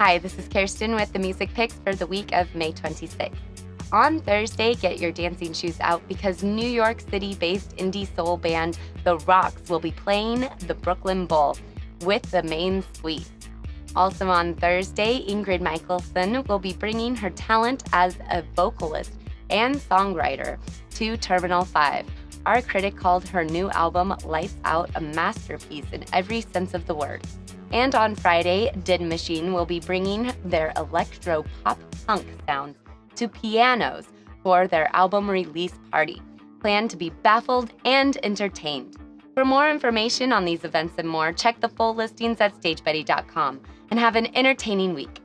Hi, this is Kirsten with the music picks for the week of May 26th. On Thursday, get your dancing shoes out because New York City based indie soul band The Rooks will be playing the Brooklyn Bowl with the Main Squeeze. Also on Thursday, Ingrid Michaelson will be bringing her talent as a vocalist and songwriter to Terminal 5. Our critic called her new album Lights Out a masterpiece in every sense of the word. And on Friday, diNMachine will be bringing their electro pop punk sound to pianos for their album release party. Plan to be baffled and entertained. For more information on these events and more, check the full listings at stagebuddy.com and have an entertaining week.